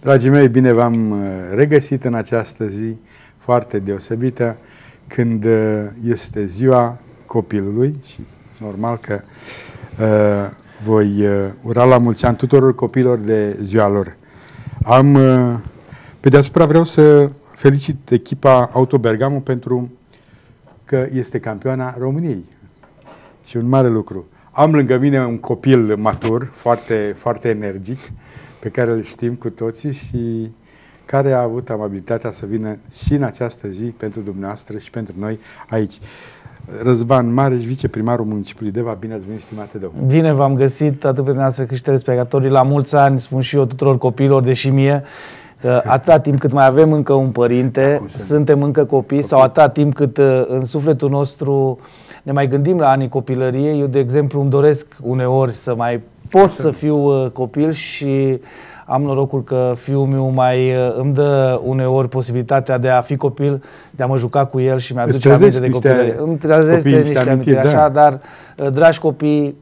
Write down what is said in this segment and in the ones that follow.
Dragii mei, bine v-am uh, regăsit în această zi foarte deosebită, când uh, este ziua copilului și normal că uh, voi uh, ura la mulți ani tuturor copilor de ziua lor. Am, uh, pe deasupra vreau să felicit echipa Auto Bergamo pentru că este campioana României. Și un mare lucru. Am lângă mine un copil matur, foarte, foarte energic, pe care îl știm cu toții și care a avut amabilitatea să vină și în această zi pentru dumneavoastră și pentru noi aici. Răzvan Mareș, viceprimarul municipiului Deva, bine ați venit, stimate domnule. Bine v-am găsit, atât pe dumneavoastră cât și telespectatorii. La mulți ani, spun și eu tuturor copiilor, deși mie, că atâta timp cât mai avem încă un părinte, da, suntem încă copii, copii, sau atâta timp cât uh, în sufletul nostru ne mai gândim la anii copilăriei. Eu, de exemplu, îmi doresc uneori să mai pot să fiu uh, copil și am norocul că fiul meu mai uh, îmi dă uneori posibilitatea de a fi copil, de a mă juca cu el și mi-aduce aminte de copilărie. Îmi trezesc niște, niște amintiri, da. așa, dar, uh, dragi copii,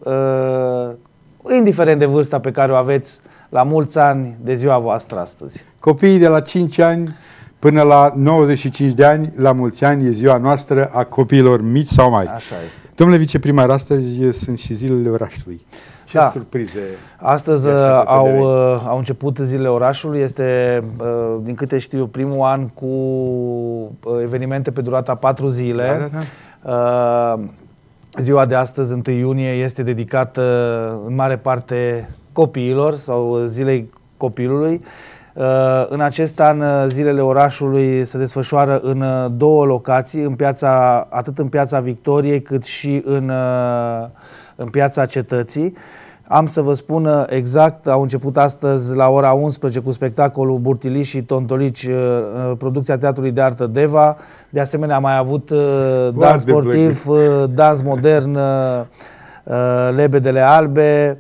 indiferent de vârsta pe care o aveți, la mulți ani de ziua voastră astăzi. Copiii de la 5 ani până la 95 de ani, la mulți ani, e ziua noastră a copiilor mici sau mai. Așa este. Domnule viceprimar, astăzi sunt și zilele orașului. Ce da. surprize! Astăzi uh, au, uh, au început zilele orașului. Este, uh, din câte știu, primul an cu evenimente pe durata patru zile. Da, da, da. Ziua de astăzi, 1 iunie, este dedicată în mare parte copiilor sau zilei copilului. În acest an, zilele orașului se desfășoară în două locații, în piața, atât în piața Victoriei cât și în, în piața Cetății. Am să vă spun uh, exact, au început astăzi la ora 11 cu spectacolul Burtiliș și Tontolici, uh, uh, producția Teatrului de Artă Deva. De asemenea, am mai avut dans sportiv, dans modern, lebedele albe,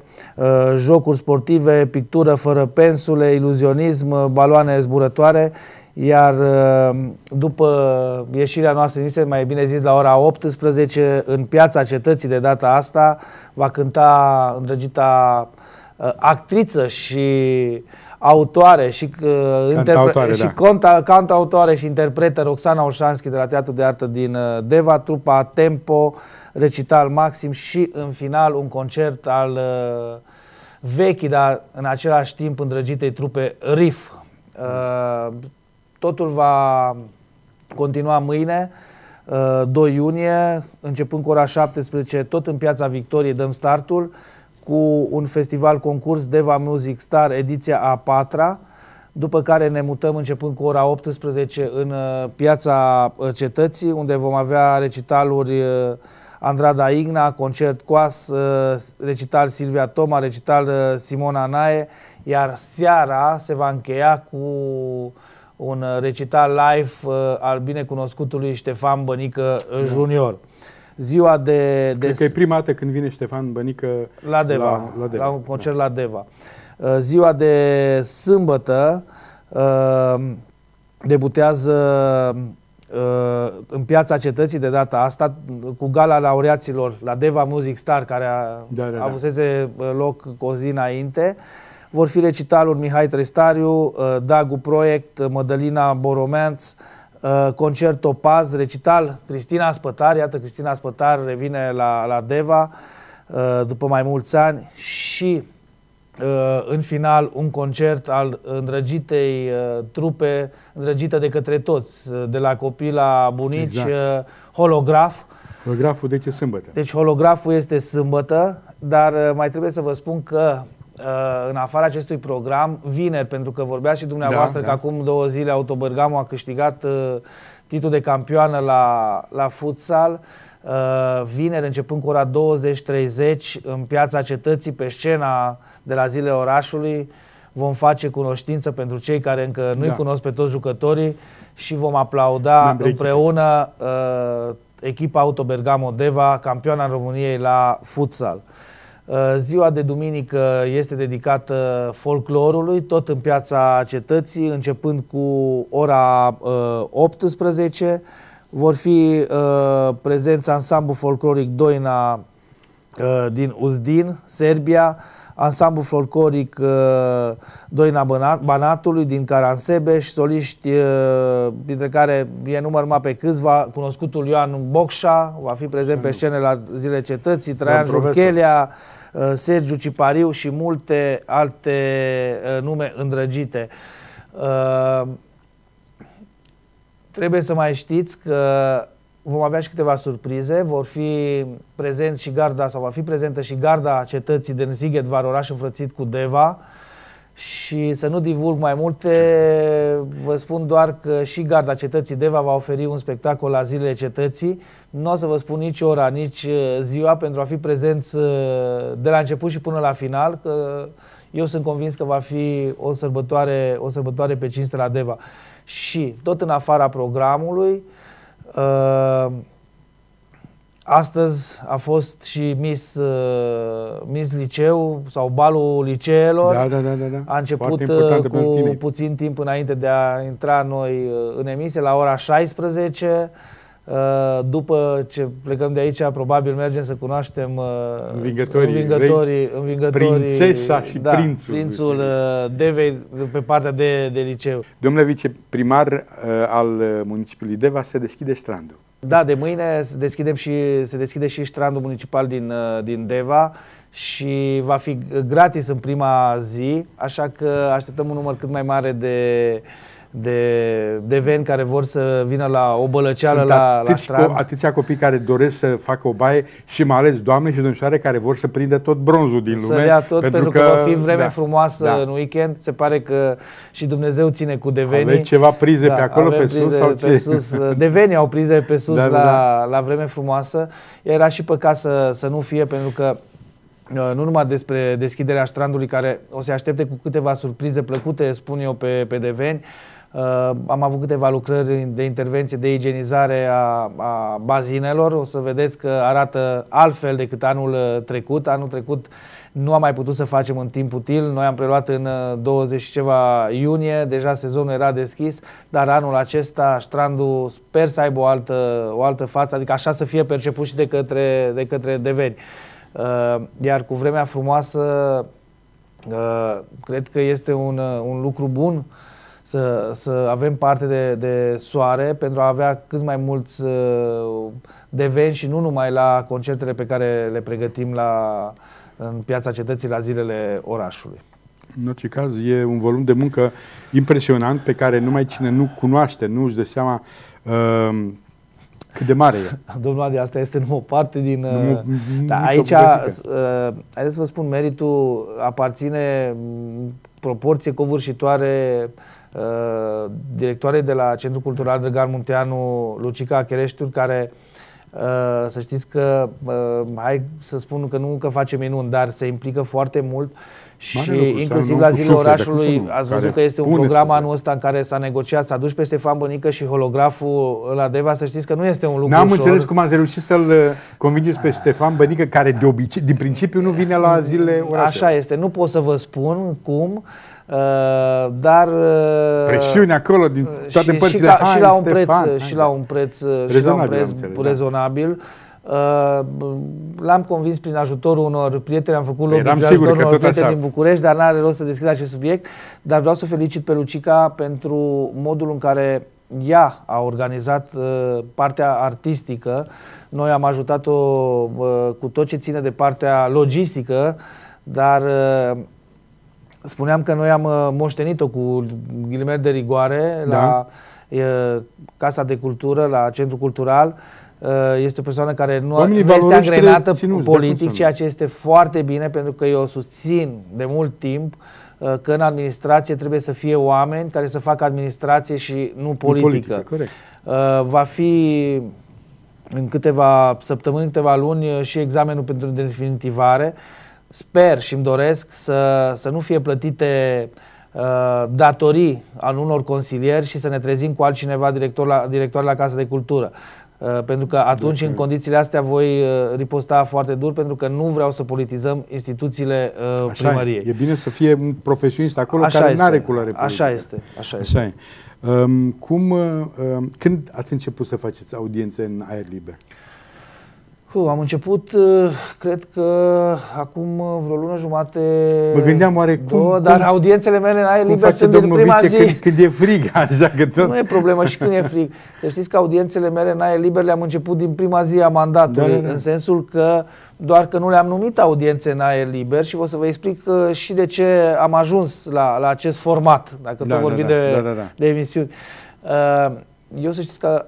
jocuri sportive, pictură fără pensule, iluzionism, baloane zburătoare iar uh, după ieșirea noastră în mai bine zis la ora 18, în piața cetății de data asta, va cânta îndrăgita uh, actriță și autoare și, uh, interpre- și conta, cantautoare și interpretă Roxana Olșanski de la Teatrul de Artă din Deva, trupa Tempo, recital maxim și în final un concert al vechi, dar în același timp îndrăgitei trupe RIF. Uh, Totul va continua mâine, 2 uh, iunie, începând cu ora 17, tot în Piața Victoriei dăm startul cu un festival concurs Deva Music Star, ediția a patra, după care ne mutăm începând cu ora 18 în uh, Piața uh, Cetății, unde vom avea recitaluri Andrada Igna, concert Coas, recital Silvia Toma, recital Simona Nae, iar seara se va încheia cu un uh, recital live uh, al binecunoscutului Ștefan Bănică uh, da. Junior. Ziua de... de Cred că e prima dată când vine Ștefan Bănică la Deva, la, la, Deva. la un concert da. la Deva. Ziua de sâmbătă debutează în piața cetății de data asta cu gala laureaților la Deva Music Star care a, da, da, da. avusese loc cu o zi înainte. Uh, vor fi recitaluri Mihai Trestariu, uh, Dagu Proiect, uh, Mădălina Boromeanț, uh, concert Topaz, recital Cristina Spătar, iată Cristina Spătar revine la, la Deva după mai mulți ani și în final un concert al îndrăgitei trupe, îndrăgită de către toți, de la copii la bunici, exact. holograf. Holograful de ce sâmbătă? Deci holograful este sâmbătă, dar mai trebuie să vă spun că Uh, în afara acestui program, vineri, pentru că vorbea și dumneavoastră da, că da. acum două zile Autobergamo a câștigat uh, titlul de campioană la, la futsal. Uh, vineri, începând cu ora 20.30, în piața cetății, pe scena de la zile orașului, vom face cunoștință pentru cei care încă nu-i da. cunosc pe toți jucătorii și vom aplauda Membrii împreună uh, echipa Autobergamo Deva, campioana României la futsal. Uh, ziua de duminică este dedicată folclorului, tot în piața cetății, începând cu ora 18. Uh, vor fi uh, prezenți ansamblu folcloric Doina din Uzdin, Serbia, ansamblu folcloric uh, Doina Banatului din Caransebeș, soliști uh, dintre care e număr numai pe câțiva, cunoscutul Ioan Bocșa, va fi prezent pe scene la Zile Cetății, Traian Jurchelea, uh, Sergiu Cipariu și multe alte nume îndrăgite. Trebuie să mai știți că vom avea și câteva surprize. Vor fi prezenți și garda, sau va fi prezentă și garda cetății de Sighetvar, oraș înfrățit cu Deva. Și să nu divulg mai multe, vă spun doar că și garda cetății Deva va oferi un spectacol la zilele cetății. Nu o să vă spun nici ora, nici uh, ziua pentru a fi prezenți uh, de la început și până la final, că eu sunt convins că va fi o sărbătoare, o sărbătoare pe cinste la Deva. Și tot în afara programului, Uh, astăzi a fost și Miss, uh, Miss Liceu sau balul liceelor. Da, da, da, da, da. A început uh, cu puțin timp înainte de a intra noi uh, în emisie, la ora 16. Uh, după ce plecăm de aici, probabil mergem să cunoaștem uh, învingătorii, învingătorii, învingătorii prințesa și da, prințul. Prințul uh, Devei pe partea de, de liceu. Domnule viceprimar al municipiului Deva, se deschide strandul. Da, de mâine se, deschidem și, se deschide și strandul municipal din, din Deva și va fi gratis în prima zi, așa că așteptăm un număr cât mai mare de de, de veni care vor să vină la o bălăceală Sunt la, la strand. Co- atâția copii care doresc să facă o baie și mai ales doamne și domnișoare care vor să prindă tot bronzul din lume. Să ia tot pentru, pentru că, că va fi vreme da, frumoasă da. în weekend. Se pare că și Dumnezeu ține cu devenii. Aveți ceva prize da, pe acolo, pe sus sau ce? Pe sus. Devenii au prize pe sus da, da, la, da. la vreme frumoasă. Era și păcat să, să nu fie pentru că uh, nu numai despre deschiderea strandului care o să aștepte cu câteva surprize plăcute, spun eu, pe, pe deveni, Uh, am avut câteva lucrări de intervenție de igienizare a, a bazinelor. O să vedeți că arată altfel decât anul uh, trecut. Anul trecut nu am mai putut să facem în timp util. Noi am preluat în 20 uh, și ceva iunie, deja sezonul era deschis, dar anul acesta strandul sper să aibă o altă, o altă față, adică așa să fie perceput și de către, de către deveni. Iar cu vremea frumoasă, cred că este un, un lucru bun să, să avem parte de, de soare pentru a avea cât mai mulți uh, deveni și nu numai la concertele pe care le pregătim la, în piața cetății la zilele orașului. În orice caz, e un volum de muncă impresionant pe care numai cine nu cunoaște, nu își dă seama uh, cât de mare e. Domnul Adi, asta este numai o parte din... Nu, uh, da, aici, uh, haideți să vă spun, meritul aparține proporție covârșitoare Uh, directoare de la Centrul Cultural Drăgan Munteanu, Lucica Chereștur, care uh, să știți că, uh, hai să spun că nu că face minuni, dar se implică foarte mult și lucru, inclusiv la zilele orașului ați văzut că este un program suflet. anul ăsta în care s-a negociat, s-a dus pe Stefan Bănică și holograful la Deva, să știți că nu este un lucru N-am ușor. înțeles cum ați reușit să-l convingeți pe Stefan Bănică, care de obicei, din principiu nu vine la zilele orașului. Așa este, nu pot să vă spun cum, Uh, dar uh, presiune acolo din toate și, părțile. Și, ca, și la un preț, hai, și la un preț, rezonabil, și la un preț înțeles, rezonabil. Da. L-am convins prin ajutorul unor prieteni, am făcut loc prin ajutorul unor prieteni din București, dar n-are rost să deschid acest subiect. Dar vreau să felicit pe Lucica pentru modul în care ea a organizat uh, partea artistică. Noi am ajutat-o uh, cu tot ce ține de partea logistică, dar uh, spuneam că noi am uh, moștenit-o cu ghilimele de rigoare da. la e, Casa de Cultură, la Centrul Cultural. Uh, este o persoană care nu, nu este angrenată politic, ceea ce este foarte bine pentru că eu susțin de mult timp uh, că în administrație trebuie să fie oameni care să facă administrație și nu politică. Nu politică Va fi în câteva săptămâni, câteva luni și examenul pentru definitivare sper și îmi doresc să, să nu fie plătite uh, datorii al unor consilieri și să ne trezim cu altcineva director la, director la Casa de Cultură. Uh, pentru că atunci, în condițiile astea, voi uh, riposta foarte dur, pentru că nu vreau să politizăm instituțiile uh, așa primăriei. E. e bine să fie un profesionist acolo așa care nu are culoare politică. Așa este. Așa este. Așa e. Um, cum, uh, um, când ați început să faceți audiențe în aer liber? Uh, am început, uh, cred că acum uh, vreo lună jumate. Mă gândeam oare cum... Două, dar cum, audiențele mele în aer liber sunt din prima zi. Când, când e frig, așa că tot... Nu e problemă și când e frig. Să știți că audiențele mele în aer liber le-am început din prima zi a mandatului, da, da, da. în sensul că doar că nu le-am numit audiențe în aer liber și o să vă explic și de ce am ajuns la, la acest format, dacă da, tot da, vorbim da, de, da, da, da. de emisiuni. Eu să știți că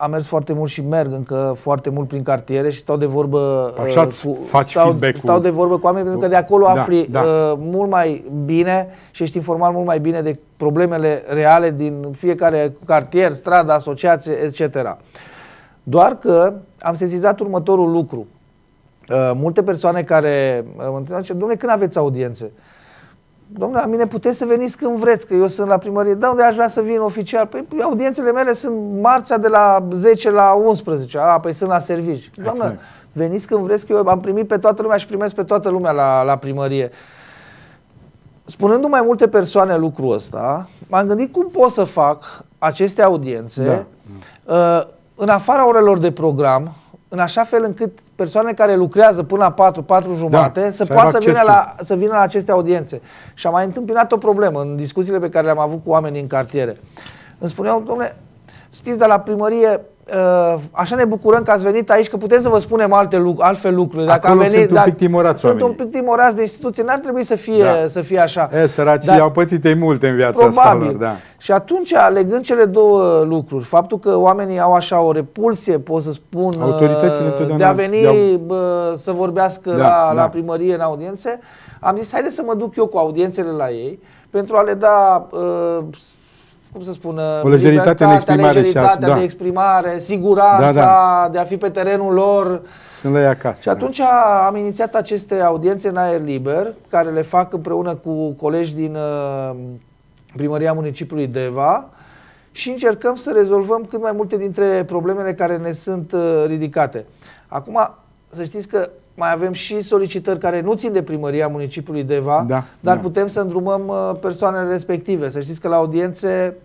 am mers foarte mult și merg încă foarte mult prin cartiere și stau de vorbă Așa uh, cu, faci stau, stau de vorbă cu oameni pentru că de acolo da, afli da. Uh, mult mai bine și ești informat mult mai bine de problemele reale din fiecare cartier, stradă, asociație, etc. Doar că am sesizat următorul lucru. Uh, multe persoane care uh, mă întreabă, domnule, când aveți audiențe? Uh, Domnule, la mine puteți să veniți când vreți, că eu sunt la primărie. Da, unde aș vrea să vin oficial? Păi audiențele mele sunt marțea de la 10 la 11. A, păi sunt la servici. Doamne, exact. veniți când vreți, că eu am primit pe toată lumea și primesc pe toată lumea la, la primărie. Spunându mai multe persoane lucrul ăsta, m-am gândit cum pot să fac aceste audiențe da. uh, în afara orelor de program, în așa fel încât persoanele care lucrează până la 4, 4 jumate da, să, să poată să vină, la, să vină la aceste audiențe. Și am mai întâmpinat o problemă în discuțiile pe care le-am avut cu oamenii în cartiere. Îmi spuneau, domnule, știți, de la primărie Uh, așa ne bucurăm că ați venit aici, că putem să vă spunem alte lucruri, altfel lucruri. Dacă Acolo am venit, sunt un pic timorați Sunt un pic timorați de instituție, n-ar trebui să fie, da. să fie așa. E, săracii Dar, au pățit ei multe în viața probabil. asta lor, da. Și atunci, alegând cele două lucruri, faptul că oamenii au așa o repulsie, pot să spun, Autoritățile uh, de a veni bă, să vorbească da, la, da. la primărie în audiențe, am zis, haide să mă duc eu cu audiențele la ei, pentru a le da uh, cum să spun, o lejeritate în exprimare și asta, da. de exprimare, siguranța da, da. de a fi pe terenul lor. Sunt la ei acasă. Și da. atunci am inițiat aceste audiențe în aer liber, care le fac împreună cu colegi din uh, primăria municipiului Deva și încercăm să rezolvăm cât mai multe dintre problemele care ne sunt uh, ridicate. Acum, să știți că mai avem și solicitări care nu țin de primăria municipiului Deva, da, dar da. putem să îndrumăm uh, persoanele respective. Să știți că la audiențe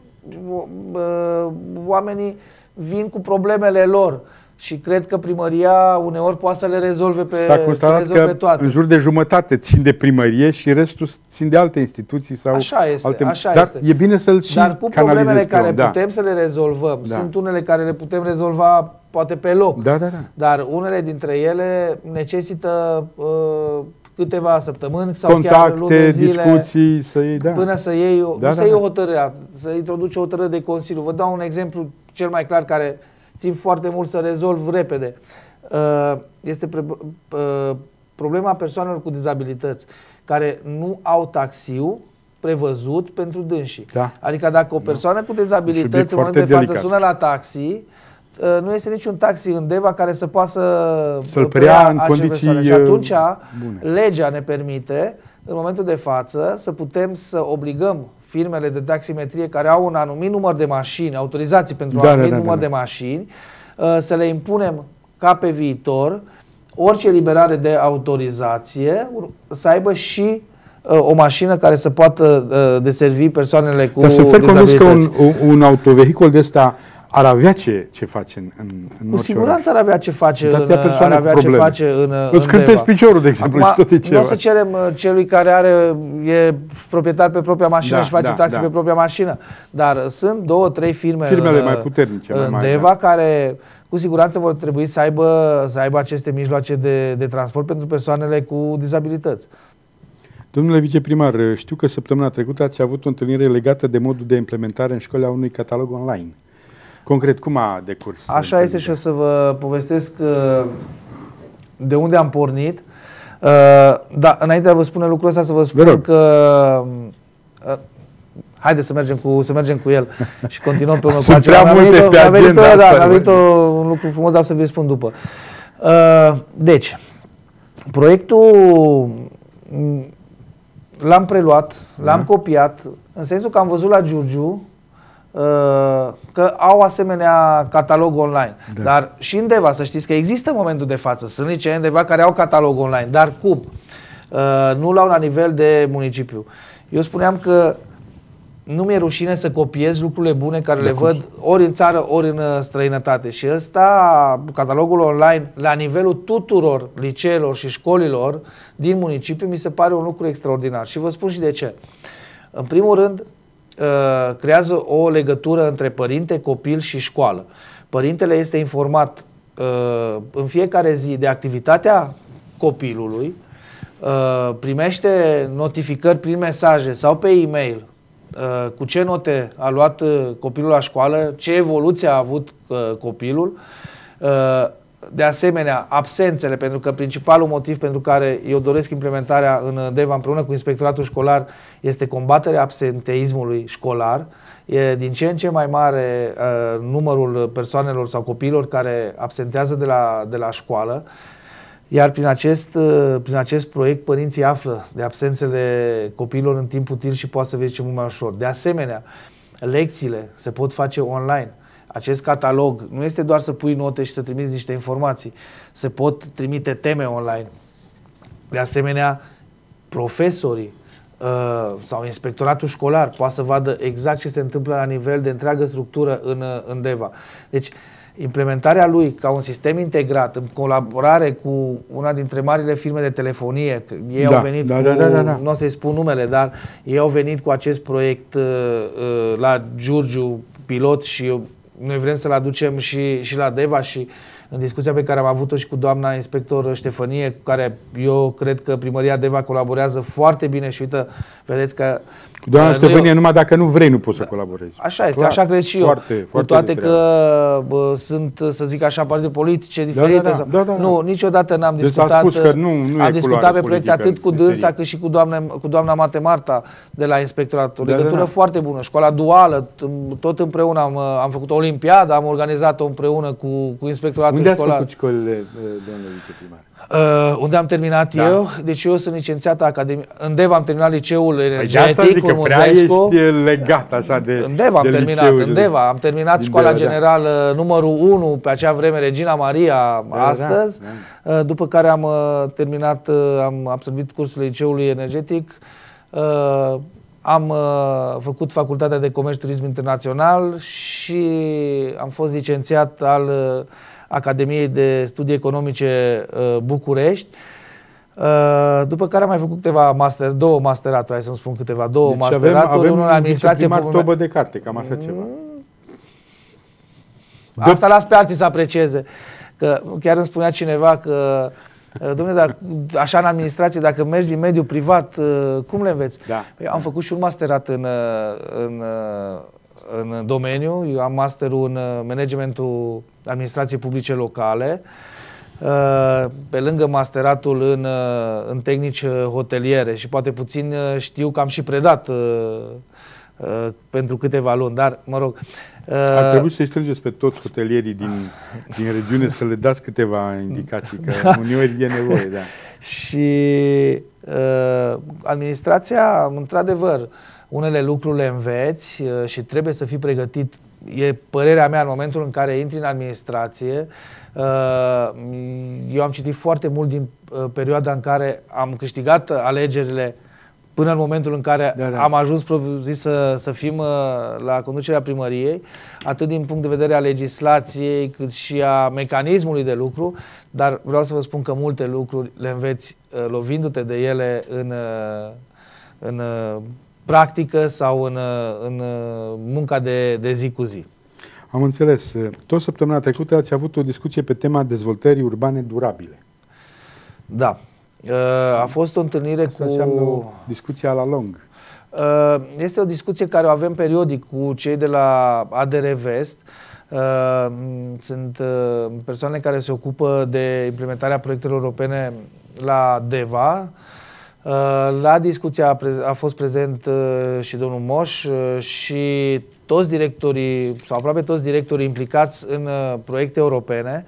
uh, oamenii vin cu problemele lor și cred că primăria uneori poate să le rezolve pe, S-a constatat că toate. în jur de jumătate țin de primărie și restul țin de alte instituții sau așa este, alte... Așa Dar este. e bine să-l și Dar cu problemele care da. putem să le rezolvăm, da. sunt unele care le putem rezolva poate pe loc, da, da, da. dar unele dintre ele necesită uh, câteva săptămâni sau Contacte, chiar luni de zile, discuții, să iei, da. până să iei, da, să da, iei da. o hotărâre, să introduci o hotărâre de Consiliu. Vă dau un exemplu cel mai clar care țin foarte mult să rezolv repede. Uh, este uh, problema persoanelor cu dizabilități care nu au taxiu prevăzut pentru dânsii. Da. Adică dacă o da. persoană da. cu dizabilități în momentul de față sună la taxi, uh, nu este niciun taxi în Deva care să poată să să-l preia în condiții persoane. Și atunci bune. legea ne permite în momentul de față să putem să obligăm firmele de taximetrie care au un anumit număr de mașini, autorizații pentru da, un anumit da, da, număr da, da. de mașini, uh, să le impunem ca pe viitor orice liberare de autorizație să aibă și uh, o mașină care să poată uh, deservi persoanele cu Dar să fie convins că un, un autovehicul de ăsta ar avea ce, ce face în, în, în Cu siguranță ar avea ce face în, ar avea ce face în, Îți cântezi piciorul, de exemplu, Acum, și tot e ceva. Nu o să cerem uh, celui care are, e proprietar pe propria mașină da, și face da, taxi da. pe propria mașină. Dar sunt două, trei firme Firmele în, mai puternice, în mai Deva da. care cu siguranță vor trebui să aibă, să aibă aceste mijloace de, de transport pentru persoanele cu dizabilități. Domnule viceprimar, știu că săptămâna trecută ați avut o întâlnire legată de modul de implementare în școala unui catalog online. Concret, cum a decurs? Așa este și o să vă povestesc uh, de unde am pornit. Uh, da, înainte de a vă spune lucrul ăsta, să vă spun vă că uh, haideți să mergem cu, să mergem cu el și continuăm pe urmă cu acela. Sunt prea multe pe agenda asta. Da, mi-a venit un lucru frumos, dar o să vi spun după. Deci, proiectul mm, l-am preluat, l-am da. copiat, în sensul că am văzut la Giurgiu Uh, că au asemenea catalog online. Da. Dar și în Deva, să știți că există în momentul de față, sunt licee în Deva care au catalog online, dar cum? Uh, nu l-au la nivel de municipiu. Eu spuneam că nu mi-e rușine să copiez lucrurile bune care de le cum? văd ori în țară, ori în uh, străinătate. Și ăsta, catalogul online, la nivelul tuturor liceelor și școlilor din municipiu, mi se pare un lucru extraordinar. Și vă spun și de ce. În primul rând, uh, creează o legătură între părinte, copil și școală. Părintele este informat uh, în fiecare zi de activitatea copilului, uh, primește notificări prin mesaje sau pe e-mail uh, cu ce note a luat uh, copilul la școală, ce evoluție a avut uh, copilul. Uh, de asemenea, absențele, pentru că principalul motiv pentru care eu doresc implementarea în DEVA împreună cu inspectoratul școlar este combaterea absenteismului școlar. E din ce în ce mai mare uh, numărul persoanelor sau copiilor care absentează de la, de la școală. Iar prin acest, uh, prin acest proiect, părinții află de absențele copiilor în timp util și poate să verifice mult mai ușor. De asemenea, lecțiile se pot face online. Acest catalog nu este doar să pui note și să trimiți niște informații. Se pot trimite teme online. De asemenea, profesorii uh, sau inspectoratul școlar poate să vadă exact ce se întâmplă la nivel de întreagă structură în, uh, în DEVA. Deci, implementarea lui ca un sistem integrat, în colaborare cu una dintre marile firme de telefonie, că ei Da, au venit da, cu, da, da, da, da. nu o să-i spun numele, dar ei au venit cu acest proiect uh, uh, la Giurgiu, pilot și eu, noi vrem să-l aducem și, și la Deva și în discuția pe care am avut-o și cu doamna inspector Ștefănie, cu care eu cred că primăria Deva colaborează foarte bine și uite, vedeți că... Cu doamna uh, noi- Ștefănie, numai dacă nu vrei, nu poți să colaborezi. Așa este, Clar. așa cred și eu. Foarte, cu foarte toate de că treabă. bă, sunt, să zic așa, partide politice diferite. da, sau- da, da, da. Nu, niciodată n-am Deci s-a discutat. spus că nu- nu e am discutat culoare pe proiecte politică atât cu în dânsa meserie. cât și cu doamna, cu doamna Mate Marta de la inspectoratul. Da, da, Legătură da. foarte bună. Școala duală, t- tot împreună am, am făcut o olimpiadă, am organizat-o împreună cu, cu inspectoratul Unde ați școlar. făcut școlile, eh, domnule viceprimar? Uh, unde am terminat Da. eu? Deci eu sunt licențiat academic. În Dev am terminat liceul Păi de energetic. asta zic că cu prea Muzescu. ești eh, legat așa de În Deva am de terminat, liceul în de- Deva am terminat din școala Deva, da. generală numărul 1 pe acea vreme, Regina Maria, da, astăzi, Uh, după care am uh, terminat, uh, am absolvit cursul liceului energetic, uh, am uh, făcut facultatea de comerț turism internațional și am fost licențiat al uh, Academiei de Studii Economice uh, București. Uh, după care am mai făcut câteva master, două masteraturi, hai să-mi spun câteva, două Deci avem, masteraturi, avem unul în administrație viceprimar publică. tobă de carte, cam așa ceva. Da. Asta las pe alții să aprecieze. Că chiar îmi spunea cineva că Domnule, dar așa în administrație, dacă mergi din mediul privat, cum le înveți? Da. Păi, am făcut și un masterat în, în, în domeniu. Eu am masterul în managementul administrației publice locale. Pe lângă masteratul în, în tehnici hoteliere și poate puțin știu că am și predat pentru câteva luni, dar mă rog. Ar trebui să-i strângeți pe toți hotelierii din, din regiune să le dați câteva indicații, că da. uneori e nevoie, da. Și uh, administrația, într-adevăr, unele lucruri le înveți uh, și trebuie să fii pregătit. E părerea mea în momentul în care intri în administrație. Uh, eu am citit foarte mult din uh, perioada în care am câștigat alegerile până în momentul în care da, da. am ajuns zis, să, să fim uh, la conducerea primăriei, atât din punct de vedere a legislației, cât și a mecanismului de lucru, dar vreau să vă spun că multe lucruri le înveți uh, lovindu-te de ele în, uh, în practică sau în, în munca de, de zi cu zi. Am înțeles. Tot săptămâna trecută ați avut o discuție pe tema dezvoltării urbane durabile. Da. A fost o întâlnire Asta cu... înseamnă o discuție la lung. Este o discuție care o avem periodic cu cei de la ADR Vest. Sunt persoane care se ocupă de implementarea proiectelor europene la DEVA. La discuție a, a fost prezent și domnul Moș și toți directorii, sau aproape toți directorii implicați în proiecte europene.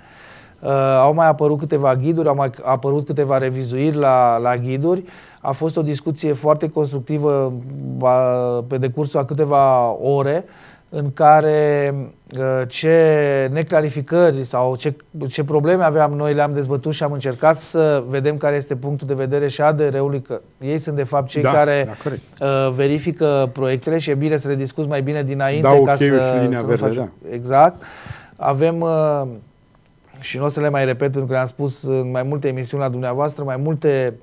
Uh, au mai apărut câteva ghiduri, au mai apărut câteva revizuiri la, la ghiduri. A fost o discuție foarte constructivă pe decursul a câteva ore în care uh, ce neclarificări sau ce, ce probleme aveam noi le-am dezbătut și am încercat să vedem care este punctul de vedere și ADR-ului, că ei sunt de fapt cei Da, care da, corect. uh, verifică proiectele și e bine să le discuți mai bine dinainte Dau ca ok-ul să, și linia să nu verde, faci... da. Exact. Avem uh, și nu o să le mai repet pentru că le-am spus în mai multe emisiuni la dumneavoastră, mai multe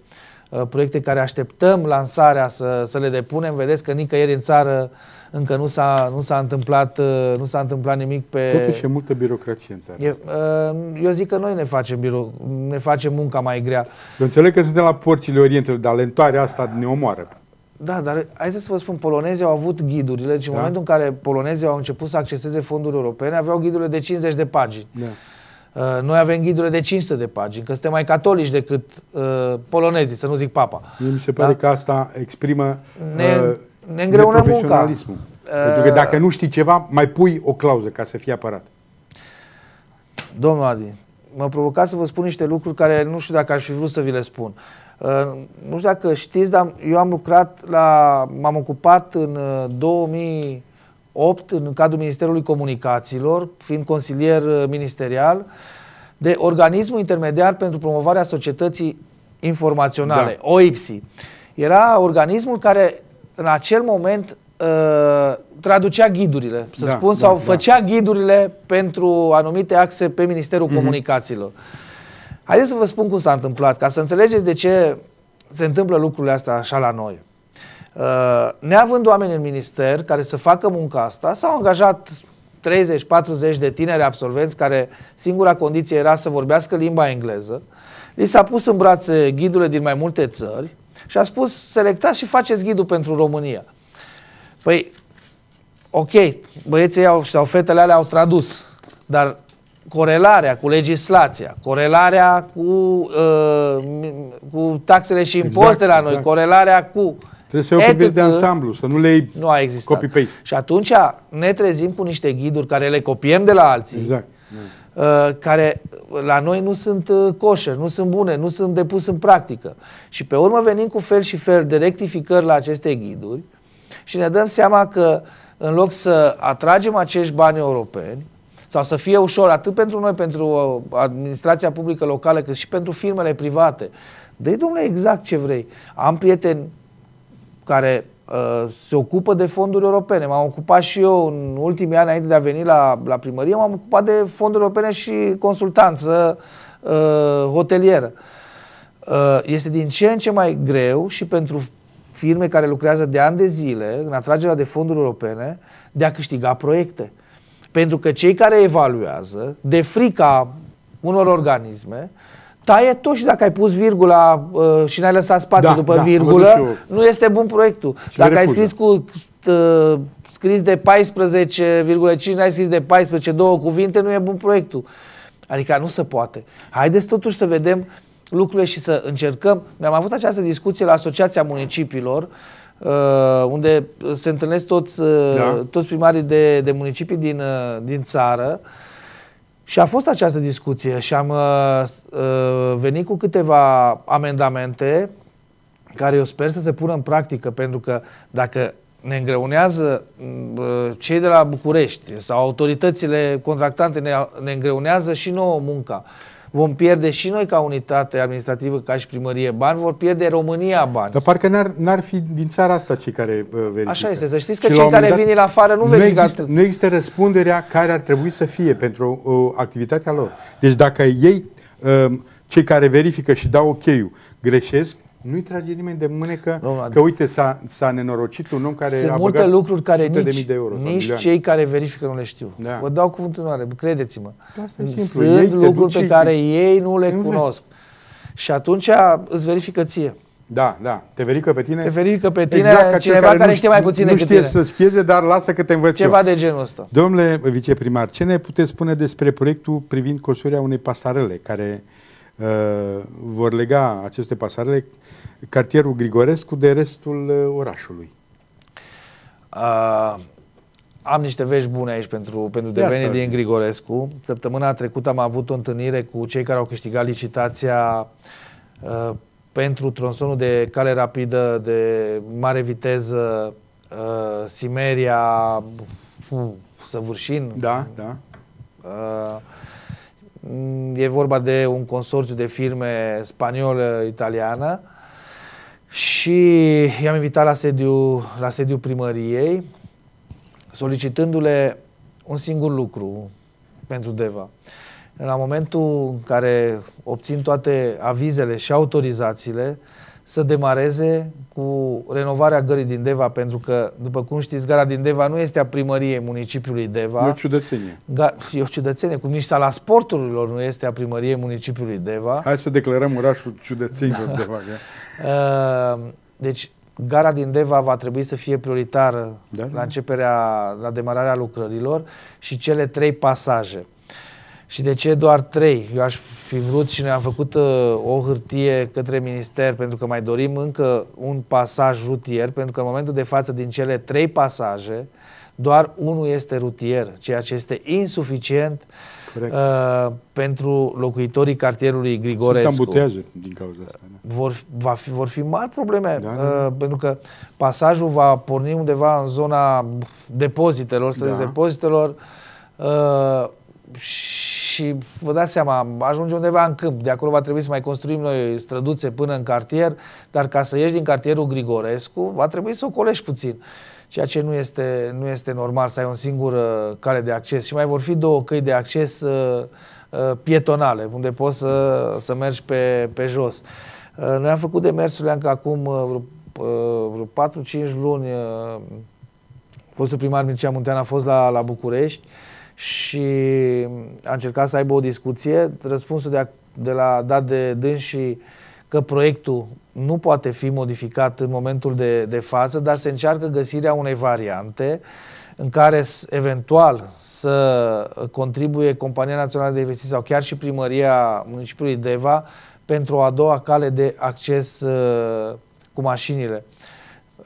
uh, proiecte care așteptăm lansarea să, să le depunem. Vedeți că nicăieri în țară încă nu s-a, nu s-a, întâmplat, uh, nu s-a întâmplat nimic pe... Totuși e multă birocrație în țară. E, uh, eu zic că noi ne facem, biro, ne facem munca mai grea. Eu înțeleg că suntem la porțile Orientului, dar lentoarea asta ne omoară. Da, dar haideți să vă spun, polonezii au avut ghidurile, deci în Da. momentul în care polonezii au început să acceseze fonduri europene, aveau ghidurile de 50 de pagini. Da. Uh, noi avem ghidurile de 500 de pagini, că suntem mai catolici decât uh, polonezii, să nu zic papa. Mie mi se pare Da. că asta exprimă Ne- uh, ne îngreună munca. neprofesionalismul. Uh, Pentru că dacă nu știi ceva, mai pui o clauză ca să fie apărat. Domnul Adi, mă provoca să vă spun niște lucruri care nu știu dacă aș fi vrut să vi le spun. Uh, nu știu dacă știți, dar eu am lucrat la... m-am ocupat în uh, 2008 în cadrul Ministerului Comunicațiilor, fiind consilier uh, ministerial, de organismul intermediar pentru promovarea societății informaționale, Da. OIPSI. Era organismul care în acel moment uh, traducea ghidurile, să Da, spun, da, sau da. făcea ghidurile pentru anumite axe pe Ministerul Mhm. Comunicațiilor. Haideți să vă spun cum s-a întâmplat, ca să înțelegeți de ce se întâmplă lucrurile astea așa la noi. Uh, neavând oameni în minister care să facă munca asta, s-au angajat 30-40 de tineri absolvenți care singura condiție era să vorbească limba engleză. Li s-a pus în brațe ghidurile din mai multe țări și a spus selectați și faceți ghidul pentru România. Păi, ok, băieții au, sau fetele alea au tradus, dar corelarea cu legislația, corelarea cu, uh, cu taxele și Exact, impozitele la noi, exact. corelarea cu... Trebuie să iei o privire de etc. ansamblu, să nu le iei Nu a existat. copy-paste. Și atunci ne trezim cu niște ghiduri care le copiem de la alții, Exact. Uh, care la noi nu sunt uh, coșe, nu sunt bune, nu sunt depus în practică. Și pe urmă venim cu fel și fel de rectificări la aceste ghiduri și ne dăm seama că în loc să atragem acești bani europeni, sau să fie ușor atât pentru noi, pentru uh, administrația publică locală, cât și pentru firmele private. dă domnule, exact ce vrei. Am prieteni care uh, se ocupă de fonduri europene. M-am ocupat și eu în ultimii ani, înainte de a veni la, la primărie, m-am ocupat de fonduri europene și consultanță uh, hotelieră. Uh, este din ce în ce mai greu și pentru firme care lucrează de ani de zile în atragerea de fonduri europene de a câștiga proiecte. Pentru că cei care evaluează, de frica unor organisme, taie tot și dacă ai pus virgula uh, și n-ai lăsat spațiu Da, după da, am virgulă, văzut și eu. nu este bun proiectul. Și dacă le ai refuză. scris cu uh, scris de 14,5, n-ai scris de 14, două cuvinte, nu e bun proiectul. Adică nu se poate. Haideți totuși să vedem lucrurile și să încercăm. Ne-am avut această discuție la Asociația Municipilor, uh, unde se întâlnesc toți, uh, Da. toți primarii de, de municipii din, uh, din țară și a fost această discuție și am uh, s- uh, venit cu câteva amendamente care eu sper să se pună în practică, pentru că dacă ne îngreunează m, uh, cei de la București sau autoritățile contractante ne, ne îngreunează și nouă munca. Vom pierde și noi ca unitate administrativă, ca și primărie bani, vor pierde România bani. Dar parcă n-ar, n-ar fi din țara asta cei care uh, verifică. Așa este. Să știți că Și la cei un care moment vin din afară nu nu verifică există, atât. nu există răspunderea care ar trebui să fie pentru uh, activitatea lor. Deci dacă ei, uh, cei care verifică și dau ok-ul, greșesc, nu-i trage nimeni de mânecă Domnul că uite s-a, s-a nenorocit un om care Sunt a multe băgat lucruri care sute de nici, mii de euro sau nici milioane. cei care verifică nu le știu. Da. Vă dau cuvântul în oare, credeți-mă. Asta e simplu. Sunt Ei te lucruri duci pe și care ei nu le înveți. cunosc. Și atunci îți verifică ție. Da, da. Te verifică pe tine? Te verifică pe tine exact ca cel cineva care nu știe mai puțin Nu decât știe tine. să schieze, dar lasă că te învăț eu. Ceva de genul ăsta. Domnule viceprimar, ce ne puteți spune despre proiectul privind construirea unei pasarele care uh, vor lega aceste pasarele cartierul Grigorescu de restul uh, orașului? Uh, am niște vești bune aici pentru, pentru Ia devenii să din auzim. Grigorescu. Săptămâna trecută am avut o întâlnire cu cei care au câștigat licitația uh, pentru tronsonul de cale rapidă de mare viteză uh, Simeria Săvârșin. Da, da. Uh, e vorba de un consorțiu de firme spaniolă-italiană și i-am invitat la sediu, la sediu primăriei solicitându-le un singur lucru pentru Deva. La momentul în care obțin toate avizele și autorizațiile, să demareze cu renovarea gării din Deva, pentru că, după cum știți, gara din Deva nu este a primăriei municipiului Deva. E o ciudățenie. Ga- e o ciudățenie, cum nici sala sporturilor nu este a primăriei municipiului Deva. Hai să declarăm orașul ciudățenilor da. Deva. Uh, deci, gara din Deva va trebui să fie prioritară da, la da. începerea, la demararea lucrărilor și cele trei pasaje. Și de ce doar trei? Eu aș fi vrut și noi am făcut uh, o hârtie către minister pentru că mai dorim încă un pasaj rutier, pentru că în momentul de față din cele trei pasaje, doar unul este rutier, ceea ce este insuficient uh, pentru locuitorii cartierului Grigorescu. Sunt ambuteaje din cauza asta. Da. Vor, va fi, vor fi mari probleme, da, da. Uh, pentru că pasajul va porni undeva în zona depozitelor, străzi da. depozitelor, uh, și vă dați seama, ajunge undeva în câmp. De acolo va trebui să mai construim noi străduțe până în cartier, dar ca să ieși din cartierul Grigorescu, va trebui să o colești puțin. Ceea ce nu este, nu este normal să ai un singur uh, cale de acces. Și mai vor fi două căi de acces uh, uh, pietonale, unde poți să, să mergi pe, pe jos. Uh, noi am făcut demersurile încă acum uh, vreo, uh, 4-5 luni. Uh, fostul primar Mircea Muntean a fost la, la București și a încercat să aibă o discuție. Răspunsul de, a, de la dat de dânsi că proiectul nu poate fi modificat în momentul de, de față, dar se încearcă găsirea unei variante în care eventual să contribuie Compania Națională de Investiții sau chiar și primăria municipiului Deva pentru a doua cale de acces uh, cu mașinile.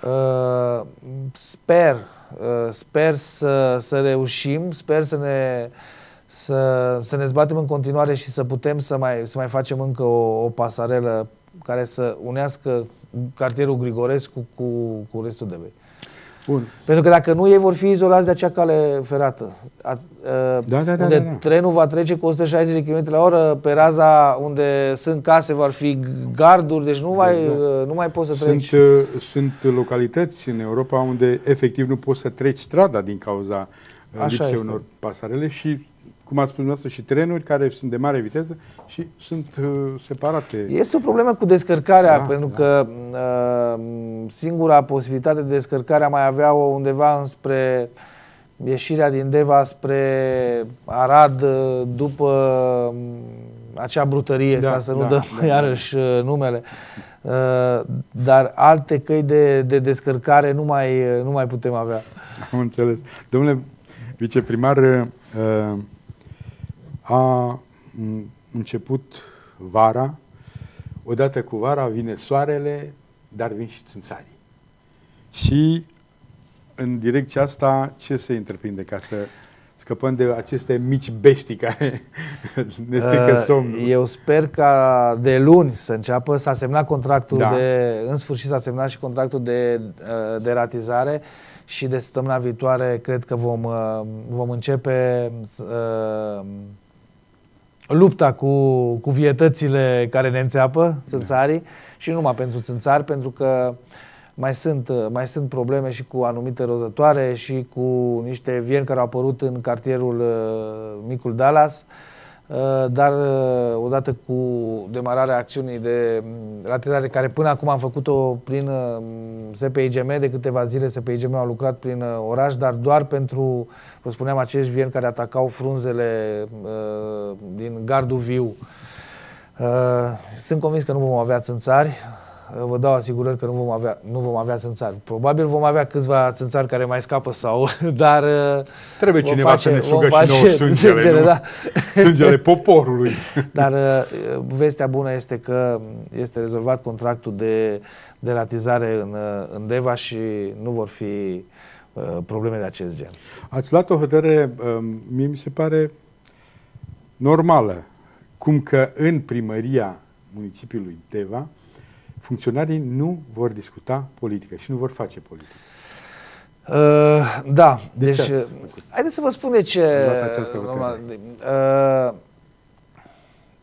Uh, sper Uh, sper să, să reușim, sper să ne, să, să ne zbatem în continuare și să putem să mai, să mai facem încă o, o pasarelă care să unească cartierul Grigorescu cu, cu restul de bei. Bun. Pentru că dacă nu, ei vor fi izolați de acea cale ferată. A, a, da, da, da, unde da, da. trenul va trece cu 160 km la oră, pe raza unde sunt case vor fi garduri, deci nu mai, exact. nu mai poți să treci. Sunt, uh, sunt localități în Europa unde efectiv nu poți să treci strada din cauza uh, lipsei unor pasarele și cum ați spus dumneavoastră, și trenuri care sunt de mare viteză și sunt uh, separate. Este o problemă cu descărcarea, da, pentru da. că uh, singura posibilitate de descărcare a mai avea-o undeva înspre ieșirea din Deva spre Arad uh, după um, acea brutărie, da, ca să nu da, dăm da, iarăși da. numele. Uh, dar alte căi de, de descărcare nu mai, nu mai putem avea. Am înțeles. Domnule viceprimar, uh, a început vara, odată cu vara vine soarele, dar vin și țânțarii. Și în direcția asta, ce se întreprinde ca să scăpăm de aceste mici bestii care ne strică uh, somnul? Eu sper ca de luni să înceapă, s-a semnat contractul da. de, în sfârșit s-a semnat și contractul de, uh, de ratizare și de săptămâna viitoare cred că vom, uh, vom începe lupta cu, cu vietățile care ne înțeapă, țânțarii, da. și nu numai pentru țânțari, pentru că mai sunt, mai sunt probleme și cu anumite rozătoare și cu niște vieni care au apărut în cartierul uh, Micul Dallas. Uh, Uh, dar uh, odată cu demararea acțiunii de mm, ratizare, care până acum am făcut-o prin uh, SPIGM, de câteva zile SPIGM au lucrat prin oraș, dar doar pentru, vă spuneam, acești vieni care atacau frunzele din gardul viu. Sunt convins că nu vom avea țânțari, vă dau asigurări că nu vom avea, nu vom avea țânțari. Probabil vom avea câțiva țânțari care mai scapă sau, dar... Uh, Trebuie cineva face, să ne sugă și nouă sângele, sângele, da. sângele poporului. Dar uh, vestea bună este că este rezolvat contractul de, de ratizare în, uh, în Deva și nu vor fi probleme de acest gen. Ați luat o hotărâre, um, mie mi se pare normală, cum că în primăria municipiului Deva funcționarii nu vor discuta politică și nu vor face politică. Uh, da, de deci, ce haideți să vă spun de ce. Uh,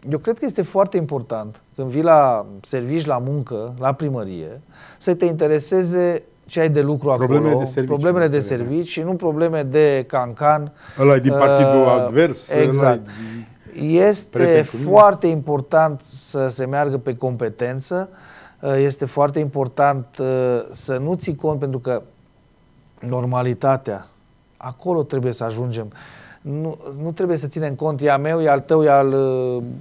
eu cred că este foarte important când vii la servici, la muncă, la primărie, să te intereseze ce ai de lucru problemele acolo, de servici, problemele de servici și nu probleme de cancan. Ăla din partidul uh, advers. Exact. Este foarte important să se meargă pe competență, uh, este foarte important uh, să nu ții cont, pentru că normalitatea, acolo trebuie să ajungem. Nu, nu trebuie să ținem cont, e a meu, e al tău, e al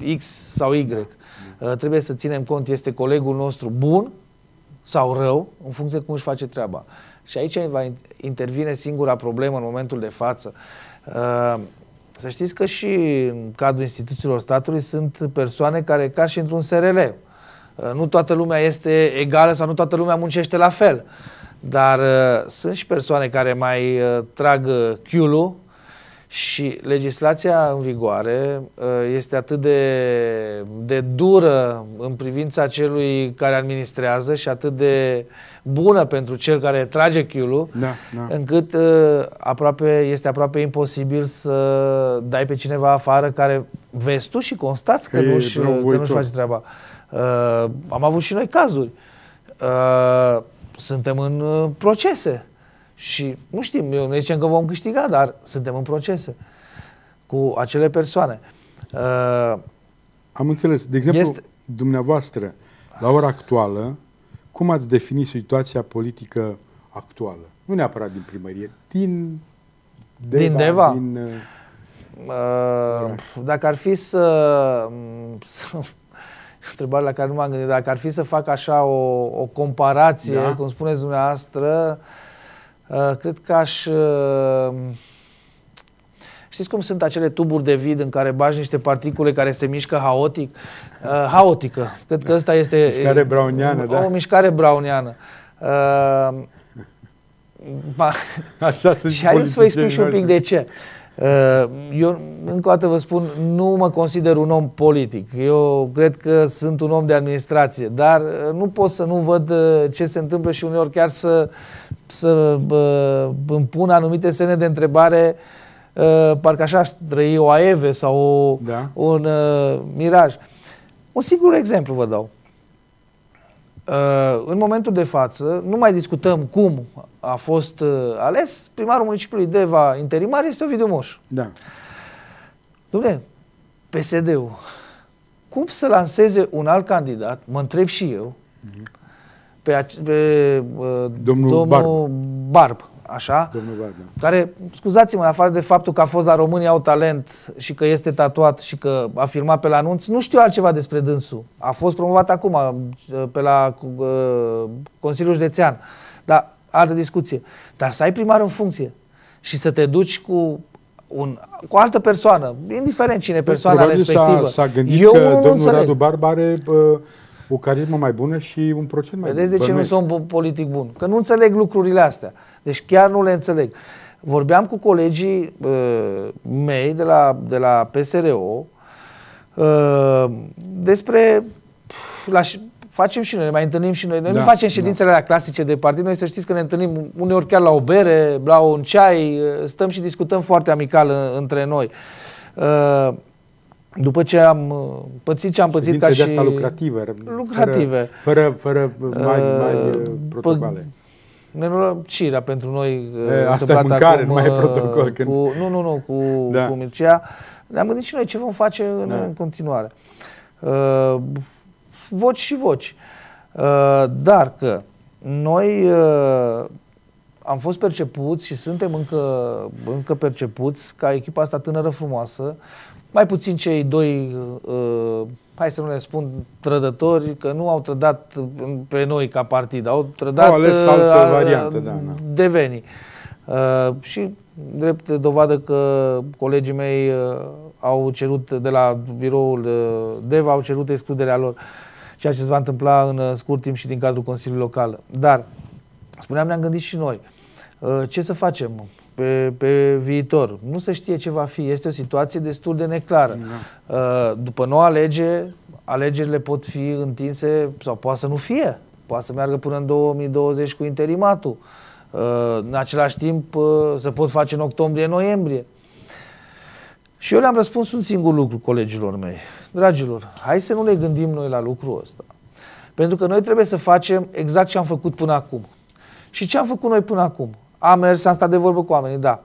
uh, X sau Y. Uh, trebuie să ținem cont, este colegul nostru bun sau rău, în funcție de cum își face treaba. Și aici va intervine singura problemă în momentul de față. Uh, să știți că și în cadrul instituțiilor statului sunt persoane care, ca și într-un SRL, uh, nu toată lumea este egală sau nu toată lumea muncește la fel. Dar uh, sunt și persoane care mai uh, trag uh, chiulul și legislația în vigoare uh, este atât de, de dură în privința celui care administrează și atât de bună pentru cel care trage chiulul, da, da. încât uh, aproape, este aproape imposibil să dai pe cineva afară care vezi tu și constați că, că nu-și, că nu-și face treaba. Uh, am avut și noi cazuri. Uh, suntem în uh, procese. Și nu știm, eu ne zicem că vom câștiga, dar suntem în procese cu acele persoane. Uh, Am înțeles. De exemplu, este... dumneavoastră, la ora actuală, cum ați definit situația politică actuală? Nu neapărat din primărie, din Deva. Din Deva? Din, uh, uh, dacă ar fi să, să întrebare la care nu m-am gândit. Dacă ar fi să fac așa o, o comparație, da. cum spuneți dumneavoastră, uh, cred că aș... Uh, știți cum sunt acele tuburi de vid în care bagi niște particule care se mișcă haotic? Uh, haotică. Cred că ăsta este... Mișcare browniană, da? O mișcare browniană. Uh, Așa sunt și haideți să vă explic și un pic de ce. Uh, eu, încă o dată vă spun, nu mă consider un om politic. Eu cred că sunt un om de administrație, dar uh, nu pot să nu văd uh, ce se întâmplă și uneori chiar să, să îmi pun anumite semne de întrebare parcă așa aș trăi o aeve sau da. un uh, miraj. Un singur exemplu vă dau. Uh, în momentul de față, nu mai discutăm cum a fost uh, ales, primarul municipiului Deva interimar este Ovidiu Moș. Da. Dom'le, PSD-ul, cum să lanseze un alt candidat, mă întreb și eu, uh-huh. pe, pe uh, domnul, domnul Barb. Barb, așa, domnul Barb, da. care, scuzați-mă, în afară de faptul că a fost la România au talent și că este tatuat și că a filmat pe la anunț, nu știu altceva despre dânsul. A fost promovat acum uh, pe la uh, Consiliul Județean. Dar altă discuție. Dar să ai primar în funcție și să te duci cu un, cu o altă persoană, indiferent cine păi, persoana Probabil respectivă. S-a, s-a gândit Eu că domnul înțeleg. Radu Barba are uh, o carismă mai bună și un procent mai Vedeți bun. de ce nu sunt un politic bun? Că nu înțeleg lucrurile astea. Deci chiar nu le înțeleg. Vorbeam cu colegii uh, mei de la, de la PSRO uh, despre la, facem și noi, ne mai întâlnim și noi. Noi da, nu facem da. ședințele da. clasice de partid, noi să știți că ne întâlnim uneori chiar la o bere, la un ceai, stăm și discutăm foarte amical între noi. Uh, după ce am uh, pățit ce am pățit ca și... de asta lucrative. Lucrative. Fără, fără, fără mai, mai uh, protocoale. Nenorocirea pentru noi. E, asta e mâncare, acum, nu mai e protocol. Când... Cu, nu, nu, nu, cu, da. cu Mircea. Ne-am gândit și noi ce vom face în, da. în continuare. Uh, voci și voci. Uh, dar că noi uh, am fost percepuți și suntem încă, încă percepuți ca echipa asta tânără frumoasă, mai puțin cei doi, uh, hai să nu le spun trădători, că nu au trădat pe noi ca partid, au trădat au ales altă variantă, da, da. devenii. Uh, și drept dovadă că colegii mei uh, au cerut de la biroul uh, DEVA, au cerut excluderea lor. Uh, ceea ce se va întâmpla în uh, scurt timp și din cadrul Consiliului Local. Dar, spuneam, ne-am gândit și noi. Uh, ce să facem pe, pe viitor? Nu se știe ce va fi. Este o situație destul de neclară. Da. Uh, după noua lege, alegerile pot fi întinse sau poate să nu fie. Poate să meargă până în 2020 cu interimatul. în același timp să pot face în octombrie-noiembrie. Și eu le-am răspuns un singur lucru colegilor mei. Dragilor, hai să nu ne gândim noi la lucrul ăsta. Pentru că noi trebuie să facem exact ce am făcut până acum. Și ce am făcut noi până acum? Am mers, am stat de vorbă cu oamenii, da.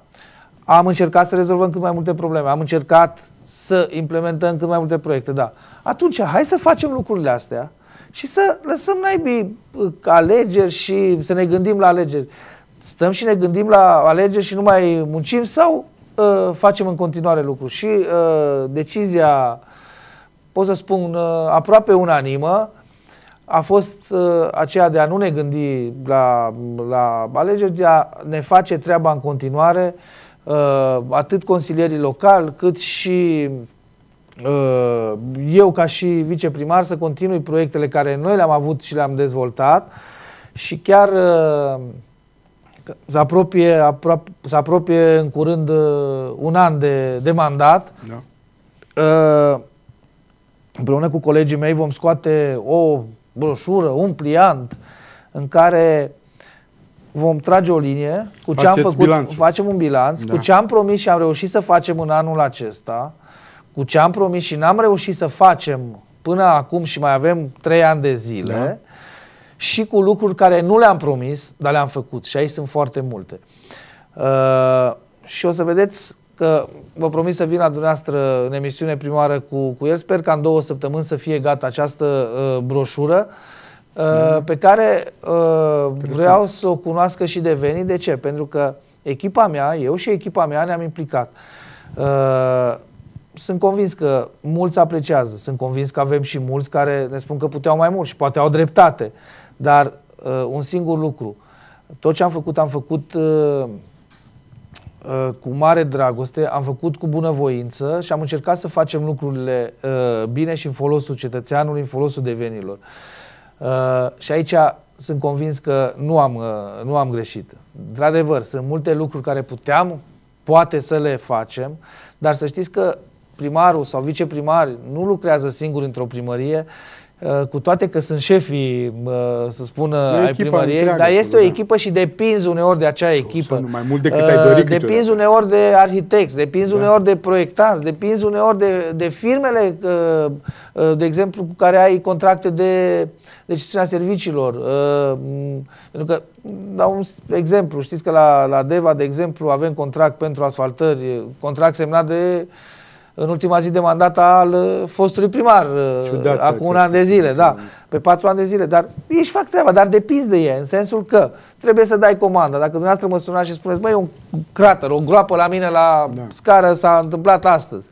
Am încercat să rezolvăm cât mai multe probleme, am încercat să implementăm cât mai multe proiecte, da. Atunci, hai să facem lucrurile astea și să lăsăm naibii uh, alegeri și să ne gândim la alegeri. Stăm și ne gândim la alegeri și nu mai muncim sau uh, facem în continuare lucruri. Și uh, decizia, pot să spun, uh, aproape unanimă, a fost uh, aceea de a nu ne gândi la, la alegeri, de a ne face treaba în continuare, uh, atât consilierii locali, cât și uh, eu ca și viceprimar să continui proiectele care noi le-am avut și le-am dezvoltat și chiar uh, se apropie, aproape, se apropie în curând uh, un an de, de mandat. Da. Uh, împreună cu colegii mei vom scoate o broșură, un pliant în care vom trage o linie cu ce am făcut, bilanțul. facem un bilanț, da. cu ce am promis și am reușit să facem în anul acesta, cu ce am promis și n-am reușit să facem până acum și mai avem trei ani de zile da. și cu lucruri care nu le-am promis, dar le-am făcut și aici sunt foarte multe. Uh, și o să vedeți că vă promit să vin la dumneavoastră în emisiune primară cu, cu el. Sper ca în două săptămâni să fie gata această uh, broșură uh, mm. pe care uh, vreau să o cunoască și de veni. De ce? Pentru că echipa mea, eu și echipa mea ne-am implicat. Uh, sunt convins că mulți apreciază, sunt convins că avem și mulți care ne spun că puteau mai mult și poate au dreptate. Dar uh, un singur lucru, tot ce am făcut, am făcut uh, Uh, cu mare dragoste, am făcut cu bunăvoință și am încercat să facem lucrurile uh, bine și în folosul cetățeanului, în folosul devenilor. Uh, și aici sunt convins că nu am, nu am greșit. Într-adevăr, sunt multe lucruri care puteam, poate să le facem, dar să știți că primarul sau viceprimar nu lucrează singur într-o primărie Uh, cu toate că sunt șefii, uh, să spună, ai primăriei, dar este o da. echipă și depinzi uneori de acea echipă. Nu mai mult decât ai dori uh, Depinzi uneori de arhitecți, depinzi da. uneori de proiectanți, depinzi uneori de, de firmele, de exemplu, cu care ai contracte de, de gestiunea serviciilor. Pentru că, dau un exemplu, știți că la, la Deva, de exemplu, avem contract pentru asfaltări, contract semnat de în ultima zi de mandat al uh, fostului primar, uh, Ciudat acum un an de zile, da, pe patru ani de zile, dar ei își fac treaba, dar depinzi de ei, în sensul că trebuie să dai comanda. Dacă dumneavoastră mă sunați și spuneți, băi, un crater, o groapă la mine la da. scară s-a întâmplat astăzi.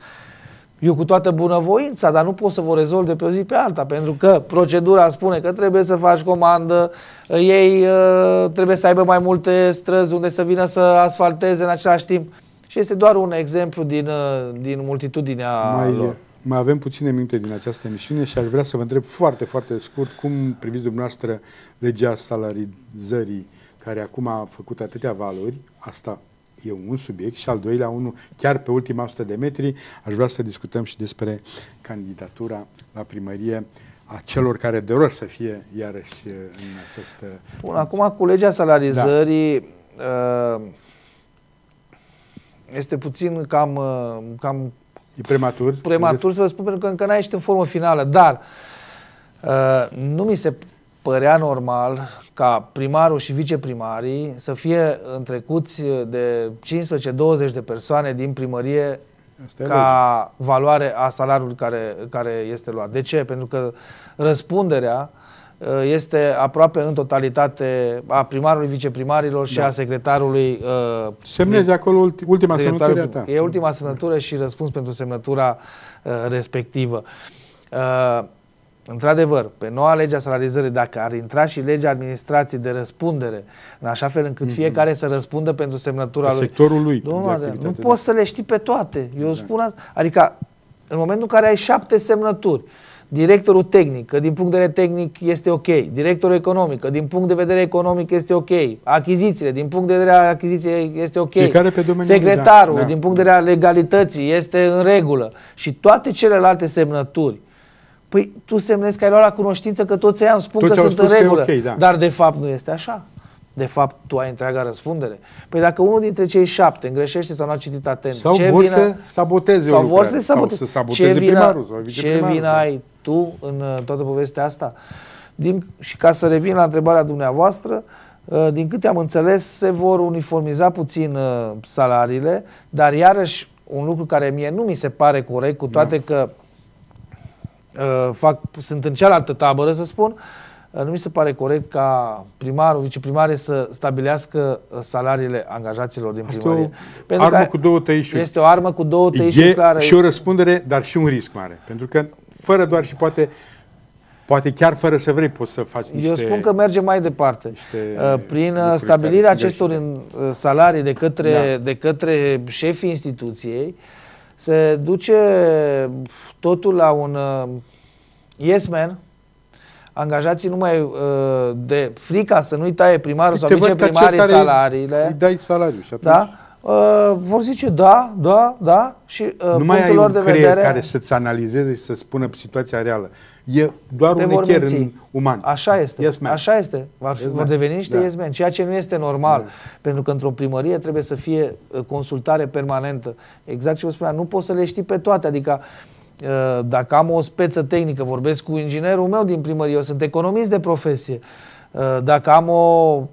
Eu cu toată bunăvoința, dar nu pot să vă rezolv de pe o zi pe alta, pentru că procedura spune că trebuie să faci comandă, ei uh, trebuie să aibă mai multe străzi unde să vină să asfalteze în același timp. Și este doar un exemplu din, uh, din multitudinea mai, lor. Mai avem puține minute din această emisiune și aș vrea să vă întreb foarte, foarte scurt cum priviți dumneavoastră legea salarizării care acum a făcut atâtea valori, asta e un subiect și al doilea, unul chiar pe ultima 100 de metri, aș vrea să discutăm și despre candidatura la primărie a celor care doresc să fie iarăși în această... Bun, acum cu legea salarizării da. uh, este puțin cam, uh, cam E prematur. Prematur să vă spun, pentru că încă n-ai în formă finală. Dar uh, nu mi se părea normal ca primarul și viceprimarii să fie întrecuți de 15-20 de persoane din primărie Asta ca logic. valoare a salariului care, care este luat. De ce? Pentru că răspunderea uh, Uh, este aproape în totalitate a primarului, viceprimarilor și da. a secretarului. Uh, Semnezi acolo ultima semnătură ta. E ultima semnătură și răspuns pentru semnătura uh, respectivă. Uh, Într-adevăr, pe noua lege a salarizării, dacă ar intra și legea administrației de răspundere, în așa fel încât mm-hmm. fiecare să răspundă pentru semnătura lui. Sectorul lui. Domnul, nu poți să le știi pe toate. Eu exact. spun asta. Adică, în momentul în care ai șapte semnături, directorul tehnic, că din punct de vedere tehnic este ok, directorul economic, că din punct de vedere economic este ok, achizițiile, din punct de vedere achiziției este ok, Fiecare pe secretarul, da, da. din punct de vedere legalității, este în regulă și toate celelalte semnături. Păi tu semnezi că ai luat la cunoștință că toți ei spun toți că sunt în regulă, okay, da. dar de fapt nu este așa. de fapt tu ai întreaga răspundere? Păi dacă unul dintre cei șapte îngreșește sau nu a citit atent, sau ce vor vină, să saboteze sau vor să saboteze, sau să saboteze ce vină, primarul sau Ce vină ai tu în uh, toată povestea asta? Din, și ca să revin la întrebarea dumneavoastră, uh, din câte am înțeles, se vor uniformiza puțin uh, salariile, dar iarăși un lucru care mie nu mi se pare corect, cu toate da. că fac, sunt în cealaltă tabără, să spun, nu mi se pare corect ca primarul, viceprimarii să stabilească salariile angajaților din primărie. Este o Pentru armă cu două tăișuri. Este o armă cu două tăișuri e clare. și o răspundere, dar și un risc mare. Pentru că fără doar și poate Poate chiar fără să vrei poți să faci niște... Eu spun că merge mai departe. Uh, prin uh, stabilirea acestor uh, salarii de către, da. de către șefii instituției, se duce totul la un yes man, angajații nu mai uh, de frica să nu-i taie primarul sau viceprimarii salariile. Îi dai salariu și da? atunci... Da? Uh, vor zice da, da, da și uh, nu mai ai un de creier vedere, care să-ți analizeze și să spună situația reală. E doar un echer în uman. Așa este. Yes, Așa este. Va, yes, va deveni niște da. yes man, ceea ce nu este normal. Da. Pentru că într-o primărie trebuie să fie uh, consultare permanentă. Exact ce vă spuneam, nu poți să le știi pe toate. Adică uh, dacă am o speță tehnică, vorbesc cu inginerul meu din primărie, eu sunt economist de profesie. Uh, dacă am o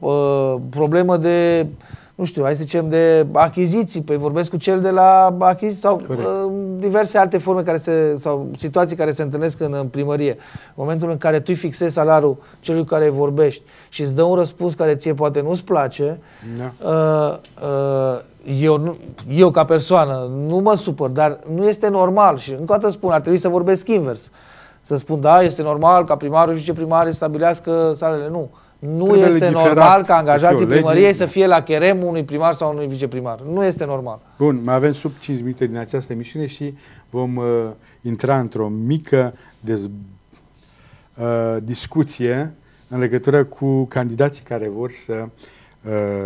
problemă de nu știu, hai să zicem de achiziții, păi vorbesc cu cel de la achiziții sau uh, diverse alte forme care se, sau situații care se întâlnesc în, în primărie. În momentul în care tu îi fixezi salariul celui care vorbești și îți dă un răspuns care ție poate nu-ți place, da. uh, uh, eu, eu ca persoană nu mă supăr, dar nu este normal și încă o dată spun, ar trebui să vorbesc invers. Să spun, da, este normal ca primarul și viceprimarul să stabilească salele. Nu. Nu Trebuie este normal ca angajații primăriei să fie la cheremul unui primar sau unui viceprimar. Nu este normal. Bun, mai avem sub 5 minute din această emisiune și vom uh, intra într-o mică dez, uh, discuție în legătură cu candidații care vor să uh,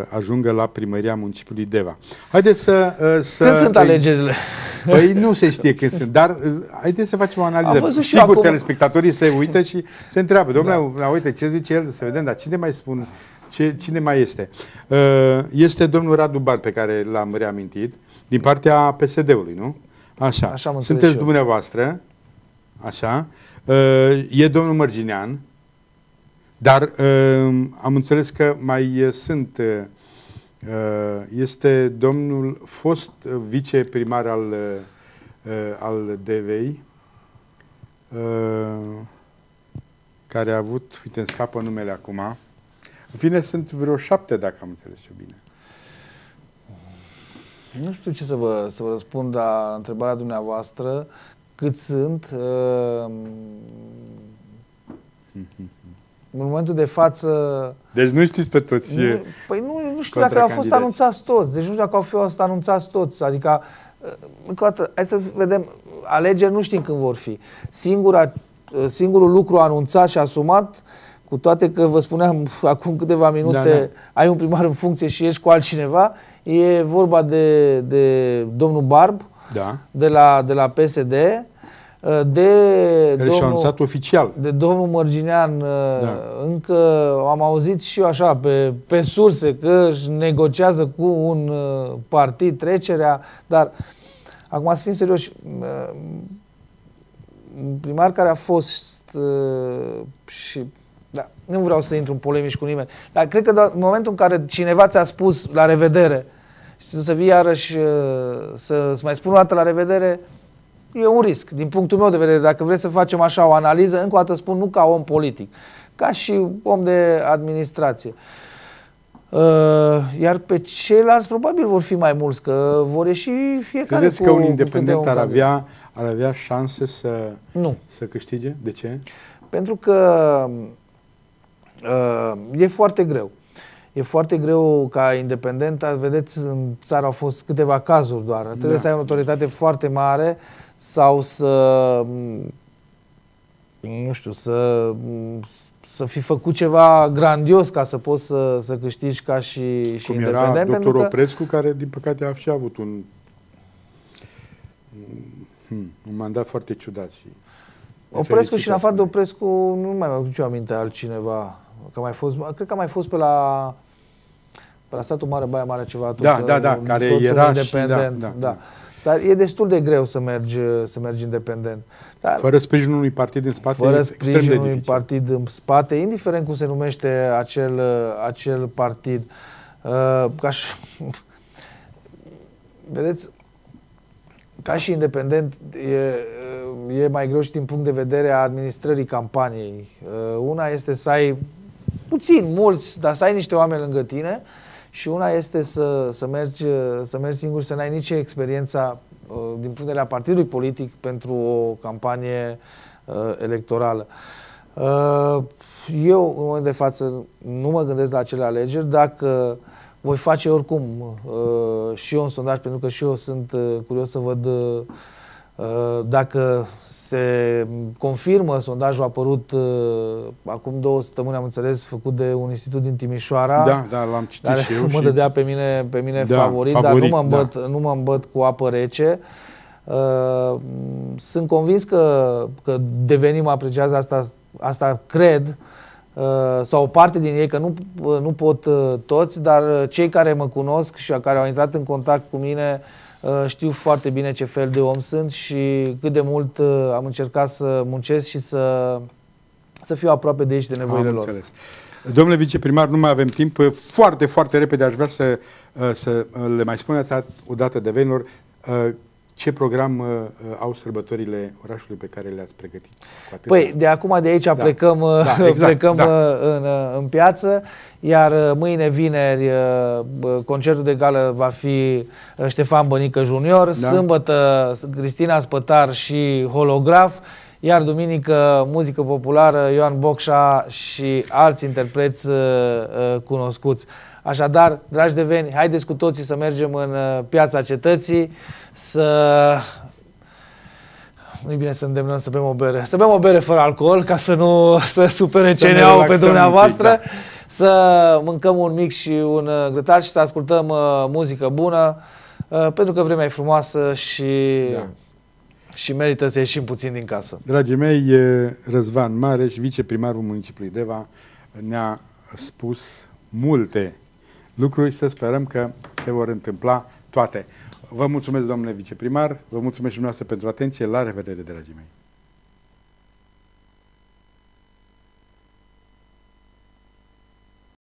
ajungă la primăria municipiului Deva. Haideți să... Uh, să Când sunt alegerile? Păi nu se știe când sunt, dar uh, haideți să facem o analiză. Sigur, acum... telespectatorii se uită și se întreabă, domnule, da. uite, ce zice el, să vedem, dar cine mai spun, ce, cine mai este? Uh, este domnul Radu Bar, pe care l-am reamintit, din partea PSD-ului, nu? Așa. Așa Sunteți dumneavoastră, așa. Uh, e domnul Mărginean, dar am înțeles că mai sunt Uh, este domnul fost viceprimar al, uh, al DVI, uh, care a avut, uite, îmi scapă numele acum. În fine, sunt vreo șapte, dacă am înțeles eu bine. Nu știu ce să vă, să vă răspund la întrebarea dumneavoastră. Cât sunt? Uh, în momentul de față... Deci nu știți pe toți nu, Păi nu, nu știu dacă au fost anunțați toți. Deci nu știu dacă au fost anunțați toți. Adică, uh, încă o dată, hai să vedem, alegeri nu știm când vor fi. Singura, uh, singurul lucru anunțat și asumat, cu toate că vă spuneam acum câteva minute, da, da. ai un primar în funcție și ești cu altcineva, e vorba de, de domnul Barb, da. de, la, de la PSD, Uh, de Care domnul, anunțat oficial. De domnul Mărginean, uh, da. încă am auzit și eu așa, pe, pe surse, că își negociază cu un uh, partid trecerea, dar acum să fim serioși, primar care a fost și da, nu vreau să intru în polemici cu nimeni, dar cred că da, în momentul în care cineva ți-a spus la revedere și tu să vii iarăși să-ți mai spun o dată la revedere, e un risc. Din punctul meu de vedere, dacă vreți să facem așa o analiză, încă o dată spun, nu ca om politic, ca și om de administrație. Uh, iar pe ceilalți probabil vor fi mai mulți, că vor ieși fiecare Credeți cu, că un independent ar avea, ar avea șanse să, nu. să câștige? De ce? Pentru că uh, e foarte greu. E foarte greu ca independent, vedeți, în țară au fost câteva cazuri doar. Trebuie da. să ai o autoritate foarte mare sau să nu știu, să, să fi făcut ceva grandios ca să poți să, să câștigi ca și, și Cum independent. era doctor Oprescu, că... care din păcate a și avut un, un mandat foarte ciudat. Și Oprescu și în afară de Oprescu nu mai am nicio aminte altcineva. Că mai fost, cred că a mai fost pe la la satul Mare Baia Mare ceva tot, da, da, da, care era independent. Și, da, da, da. Da. Dar e destul de greu să mergi, să mergi independent. Dar fără sprijinul unui partid în spate, fără sprijinul unui partid în spate, indiferent cum se numește acel, acel partid. Uh, ca și, vedeți, ca și independent, e, e mai greu și din punct de vedere a administrării campaniei. Uh, una este să ai puțin, mulți, dar să ai niște oameni lângă tine și una este să, să, mergi, să mergi singur, să n-ai nici experiența uh, din punct de vedere a partidului politic pentru o campanie uh, electorală. Eu, în momentul de față, nu mă gândesc la acele alegeri. Dacă voi face oricum și eu un sondaj, pentru că și eu sunt curios să văd Uh, dacă se confirmă sondajul apărut uh, acum două săptămâni, am înțeles, făcut de un institut din Timișoara. Da, da, l-am citit care și eu. mă și... dădea pe mine, pe mine da, favorit, favorit, dar nu mă, îmbăt, da. nu mă îmbăt cu apă rece. Uh, sunt convins că, că devenim apreciați asta, asta cred, uh, sau o parte din ei, că nu, nu pot uh, toți, dar cei care mă cunosc și care au intrat în contact cu mine uh, Uh, știu foarte bine ce fel de om sunt și cât de mult uh, am încercat să muncesc și să, să fiu aproape de ei și de nevoile am lor. Înțeles. Domnule viceprimar, nu mai avem timp. Foarte, foarte repede aș vrea să, uh, să le mai spuneți o dată de venilor ce program uh, au sărbătorile orașului pe care le-ați pregătit? Păi, de acum de aici da. plecăm, da, exact, plecăm da. în, în piață, iar mâine, vineri, concertul de gală va fi Ștefan Bănică Junior, da. sâmbătă Cristina Spătar și Holograf, iar duminică muzică populară, Ioan Bocșa și alți interpreți cunoscuți. Așadar, dragi deveni, haideți cu toții să mergem în piața cetății, să nu e bine să îndemnăm să bem o bere. Să bem o bere fără alcool, ca să nu să supere să CNA-ul pe dumneavoastră. Pic, da. Să mâncăm un mic și un uh, grătar și să ascultăm uh, muzică bună, uh, pentru că vremea e frumoasă și, da. și merită să ieșim puțin din casă. Dragii mei, Răzvan Mareș, viceprimarul municipiului Deva, ne-a spus multe lucruri, să sperăm că se vor întâmpla toate. Vă mulțumesc, domnule viceprimar, vă mulțumesc și dumneavoastră pentru atenție. La revedere, dragii mei!